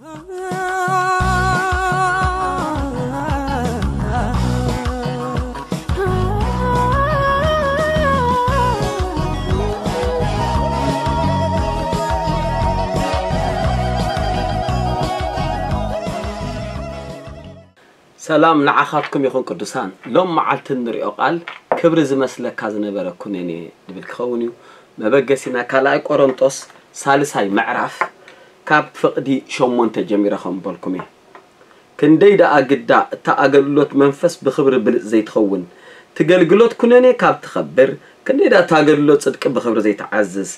ሰላም ንዓኻትኩም ይኹን ቅዱሳን ሎም መዓልቲ እንሪኦ ቃል ክብሪ ዝመስለካ ዝነበረ ኩነኔ ድብል ክኸውን እዩ መበገሲና ካልኣይ ቆሮንጦስ ሳልሳይ ምዕራፍ ካብ ፍቕዲ ሸሞንተ ጀሚረ ከም እየ ክንደይ ደኣ ግዳእ እታ ኣገልግሎት መንፈስ ብክብሪ ብልፅ ዘይትኸውን ትገልግሎት ኩነኔ ካብ ትኸብር ክንደይ ደኣ እታ ኣገልግሎት ፅድቂ ብክብሪ ዘይትዓዝዝ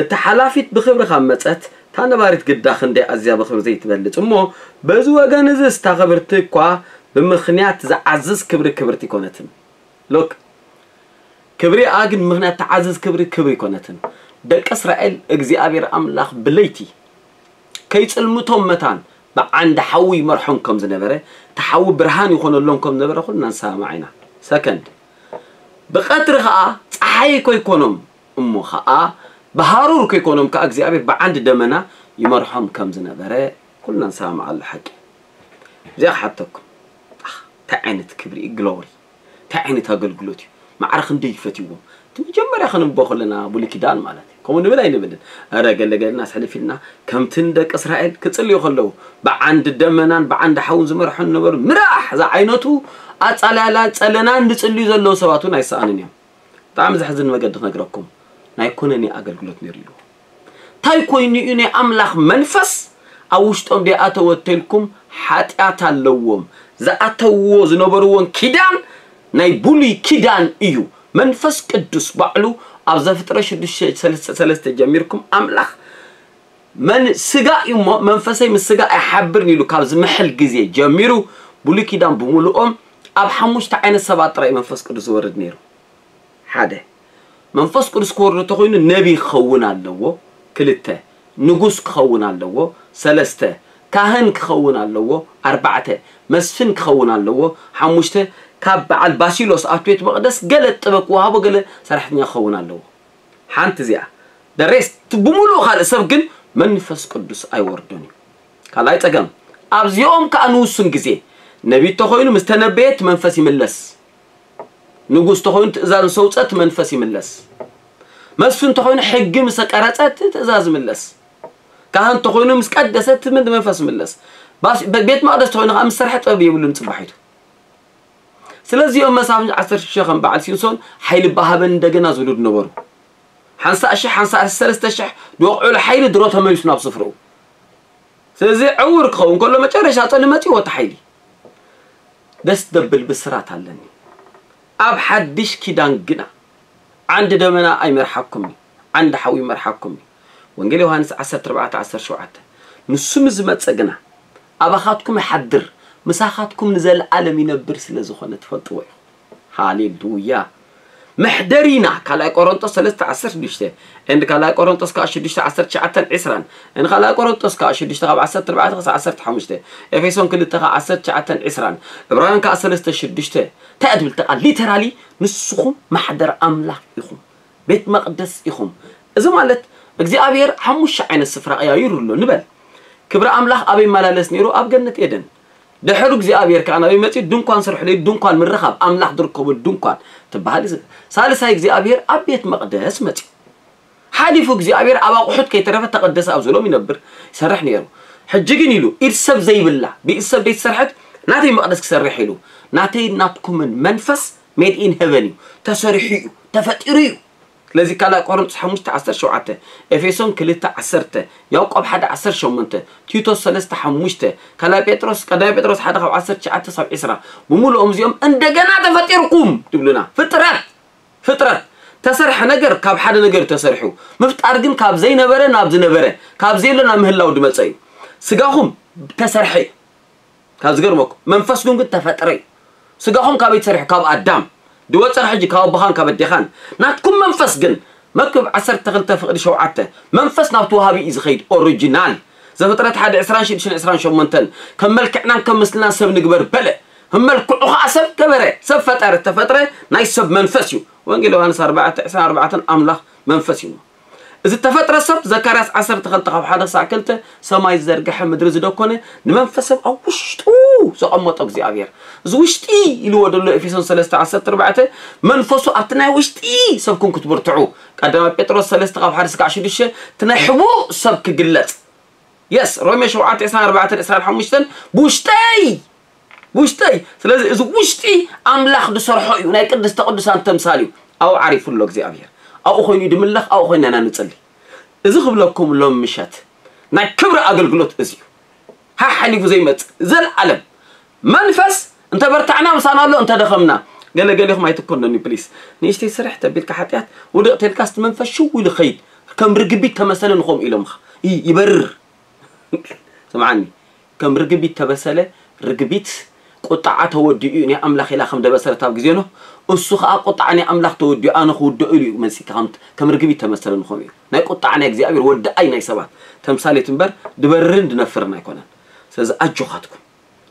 እቲ ሓላፊት ብክብሪ ካብ መፀት እታ ነባሪት ግዳ ክንደይ ኣዝያ ብክብሪ ዘይትበልፅ እሞ በዚ ወገን እዚ ስታ ክብርቲ እኳ ብምክንያት ዝዓዝዝ ክብሪ ክብርቲ ይኮነትን ሎክ ክብሪ ኣ ግን ምክንያት ተዓዝዝ ክብሪ ክብሪ ይኮነትን ደቂ እስራኤል እግዚኣብሔር ኣምላኽ ብለይቲ ከይፅልምቶም መታን ብዓንዲ ሓዊ መርሖም ከም ዝነበረ እቲ ሓዊ ብርሃን ይኮነሎም ከም ዝነበረ ኩልና ንሰማዕ ኢና ሰከንድ ብቀትሪ ከዓ ፀሓይ ከይኮኖም እሞ ከዓ ብሃሩር ከይኮኖም ከዓ እግዚኣብሔር ብዓንዲ ደመና ይመርሖም ከም ዝነበረ ኩልና ንሰማዕ ኣሎ ሓቂ እዚኣ ክሓተኩም እንታይ ዓይነት ክብሪ ግሎሪ እንታይ ዓይነት ኣገልግሎት እዩ ማዕረ ክንደይ መጀመሪያ ክንቦ ከለና ብሉይ ኪዳን ማለት እዩ ከምኡ ንብል ኣይንብልን ኣረ ገለገለና ኣስሕልፍ ኢልና ከምቲ ንደቂ እስራኤል ክፅልዩ ከለዉ ብዓንዲ ደመናን ብዓንዲ ሓውን ዝመርሑ ነበሩ ምራሕ ዝዓይነቱ ኣፀላላ ፀለናን ዝፅልዩ ዘለዉ ሰባት እውን ኣይሰኣንን እዮም ብጣዕሚ ዘሕዝን መገዲ ክነግረኩም ናይ ኮነ ናይ ኣገልግሎት ነይሩ ኢሉ እንታይ ኮይኑ እዩ ናይ ኣምላኽ መንፈስ ኣብ ውሽጦም ደይኣተወ እተይልኩም ሓጢኣት ኣለዎም ዝኣተውዎ ዝነበርዎን ኪዳን ናይ ብሉይ ኪዳን እዩ منفس كدوس بعلو أبزفت رشد الشيء سلست سلست جميركم أملاخ من سجاء يوم منفسي من سجاء يحبرني لو كابز محل جزية جاميرو بقولي كده بقول لهم أب حمش تعين السبعة ترى منفس كدوس ورد نيرو هذا منفس كدوس كور تقولين نبي خون على اللو كلته نجوس خون على اللو سلسته كهن خون على اللو أربعته مسفن خون على اللو ካብ በዓል ባሲሎስ ኣብቲ ቤት መቅደስ ገለ ጥበቅ ውሃቦ ገለ ሰራሕተኛ ክኸውን ኣለዎ ሓንቲ እዚኣ ደሬስ ብምሉእ ካልእ ሰብ ግን መንፈስ ቅዱስ ኣይወርዶን እዩ ካልኣይ ፀገም ኣብዚኦም ከዓ ንውሱን ግዜ ነቢ እንተኮይኑ ምስ ተነበየት መንፈስ ይምለስ ንጉስ እንተኮይኑ ትእዛዝ ሰውፀት መንፈስ ይምለስ መስፊ እንተኮይኑ ሕጊ ምሰቀረፀት ትእዛዝ ምለስ ካህን እንተኮይኑ ምስ ቀደሰት መንፈስ ምለስ ቤት መቅደስ እንተኮይኑ ከዓ ምስ ስርሐ ጥበብ የብሉን ፅባሒቱ ስለዚኦም መሳፍን 10000 በዓል ሲምሶን ሓይሊ ባሃበን እንደገና ዝብሉ ዝነበሩ ሓንሳ ሽሕ ሓንሳ ሰለስተ ሽሕ ድወቕዑሉ ሓይሊ ድሮ ተመሊሱ ናብ ስፍርኡ ስለዚ ዕውር ክኸውን ከሎ መጨረሻ ፀሊ መፂዎ እቲ ሓይሊ ደስ ደብል ብስራት ኣለኒ ኣብ ሓድሽ ኪዳን ግና ዓንዲ ደመና ኣይመርሓኩምኒ ዓንዲ ሓዊ ይመርሓኩምኒ ወንጌል ዮሃንስ 14 17 ንሱ ምዝመፀ ግና ኣባኻትኩም ይሓድር مساخاتكم نزل عالم ينبر سلازخونة تفلطوا هاليلويا محدرينا كلا كورنتوس ثلاثة عشر دشته إن كلا كورنتوس كعشر دشته عشر شعتن عسران إن كلا كورنتوس كعشر دشته قب عشر تربعة خس عشر تحمشة إفيسون كل تقع عشر شعتن عسران إبراهيم كعشر ثلاثة عشر دشته تقدم تقع ليترالي نسخهم محدر أملاك إخهم بيت مقدس إخهم إذا مالت مجزي أبير حمش عين السفرة أيا يرولو نبل كبر أملاك أبي ملا نيرو أبجنة إدن دحرق زي أبيرك أنا بيمتى دنقان سرح لي دنقان من رخاب أم لح دركوب الدنقان تبهالي سالس هيك زي أبير أبيت مقدس متى حالي فوق زي أبير أبا أحط كي ترى فتقدس أو زلمي نبر سرحني يلو حجيني له إرسب زي بالله بإرسب بيت سرحت ناتي مقدس كسرح له ناتي ناتكم من منفس made in heaven تسرحيو تفتريو ስለዚ ካልኣይ ቆሮንጦስ 5 ሸውዓተ ኤፌሶን 2 10 ያዕቆብ 1 ሸሞንተ ቲቶስ ሰለስተ ሓሙሽተ ካልኣይ ጴጥሮስ ቀዳይ ጴጥሮስ ሓደ ካብ 19 ሳብ ዒስራ ብምሉኦም እዚኦም እንደገና ተፈጢርኩም ትብሉና ፍጥረት ፍጥረት ተሰርሐ ነገር ካብ ሓደ ነገር ተሰርሑ ምፍጣር ግን ካብ ዘይነበረ ናብ ዝነበረ ካብ ዘየሎ ናብ ምህላው ድመፀ እዩ ስጋኹም ተሰርሐ እዩ ካብ ዝገርመኩም መንፈስኩም ግን ተፈጥረ እዩ ስጋኹም ካበይ ተሰርሑ ካብ ኣዳም ድወፅን ሕጂ ካብ ኣቦኻን ናትኩም መንፈስ ግን መክብ 12 ፍቕዲ 7 መንፈስ ናብቲ ወሃቢ እዩ ዝኸይድ ኦሪጂናል ዘፍጥረት ሓደ 2628 ከም መልክዕናን ከም ምስልናን ሰብ ንግበር በለ መልክዑ ከዓ ሰብ ገበረ ሰብ ፈጠረ ተፈጥረ ናይ ሰብ መንፈስ እዩ ወንጌል ዮሃንስ 4 24 ኣምላኽ መንፈስ እዩ إذا تفترة سب زكارس عصر تغلطها بحادة ساكلتة سماي زرقة حمد رزدو كوني نمان فسب أوشت أوه سو أمو تقزي عبير زو وشتي إلو ودلو إفيسون سلسة عصر تربعته من فسو أتناي وشتي سب كون كتبر تعو قدما بيترو سلسة غاب حادة ساكاشو ديشة تناي حمو سب كقلت يس رومي شو عاتي إسان أربعة إسان الحموشتن بوشتي بوشتي سلسة إذا وشتي أملاخ دو سرحو يونايكد دستقد دسان أو عارف اللوك زي ኣብኡ ኮይኑ ድምላኽ ኣብኡ ኮይንና ኢና ንፅሊ እዚ ክብለኩም ሎም ምሸት ናይ ክብሪ ኣገልግሎት እዚ ሓሓሊፉ ዘይመፅእ ዘለዓለም መንፈስ እንተበርታዕና ምሳና እንተደኸምና ገለገሊኹም ኣይትኮነኒ ፕሊስ ንእሽተይ ስራሕ ተቢልካ ሓጢኣት ውድቕ ተልካ ስቲ መንፈስ ሽው ኢሉ ኸይድ ከም ርግቢት ተመሰለ ንኸም ኢሎምኻ ይበርር ስምዓኒ ከም ርግቢት ተበሰለ ርግቢት ቁጣዓ ተወዲኡ እዩ ናይ ኣምላኽ ኢላ ከም ደበሰረት ኣብ ግዜ ኖ እሱ ከዓ ቁጣዓ ናይ ኣምላኽ ተወዲኡ ኣነ ክውድኡ ኢሉ እዩ መፂካ ከም ርግቢ ተመሰለ ንኸም እዩ ናይ ቁጣዓ ናይ እግዚኣብሔር ወዳኣይ ናይ ሰባት ተምሳሌት እምበር ድበርን ድነፍርን ኣይኮነን ስለዚ ኣጆኻትኩም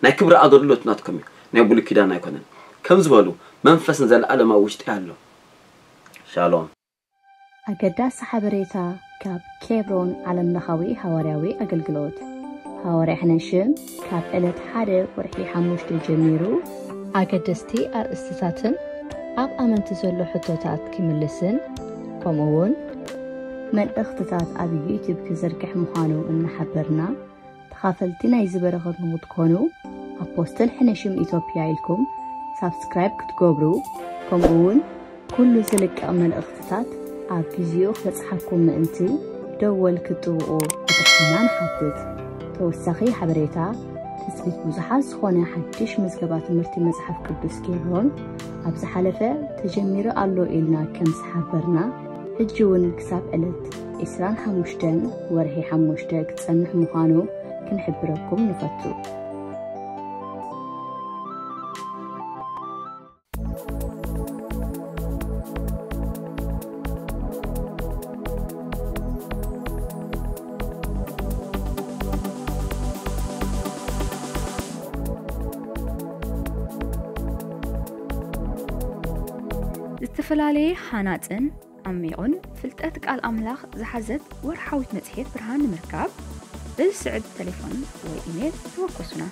ናይ ክብሪ ኣገልግሎት ናትኩም እዩ ናይ ብሉይ ኪዳን ኣይኮነን ከም ዝበሉ መንፈስን ዘለኣለማ ውሽጢ ኣሎ ሻሎም ኣገዳሲ ሓበሬታ ካብ ኬብሮን ዓለምለኻዊ ሃዋርያዊ ኣገልግሎት هاوري حنشن كاب ألت حاري ورحي حموش جميرو أكدستي أر استساتن أب أمن تزولو حطوتات كملسن كوم أون من اختتات أبي يوتيوب كزركح مخانو إن حبرنا تخافلتنا يزبر غض نمودكونو أبوستن حنشم إيتوبيا إلكم سبسكرايب كتقوبرو كوم أون كل سلك أمن اختتات أب فيزيو خلص حكم أنتي دول كتوقو أتحنان حطيت Thank you. ተወሳኺ ሓበሬታ ትፅቢት ብዙሓት ዝኾነ ሓድሽ ምዝገባ ትምህርቲ መፅሓፍ ቅዱስ ገይሮን ኣብ ዝሓለፈ ተጀሚሩ ኣሎ ኢልና ከም ዝሓበርና ሕጂ እውን ክሳብ ዕለት 25 ወርሒ 5 ክፀንሕ ምዃኑ ክንሕብረኩም ንፈቱ ዝተፈላለየ ሓናፅን ዓሚቑን ፍልጠት ቃል ኣምላኽ ዝሓዘት ወርሓዊት መፅሔት ብርሃን ንምርካብ ብስዕድ ቴሌፎን ወይ ኢሜል ተወከሱና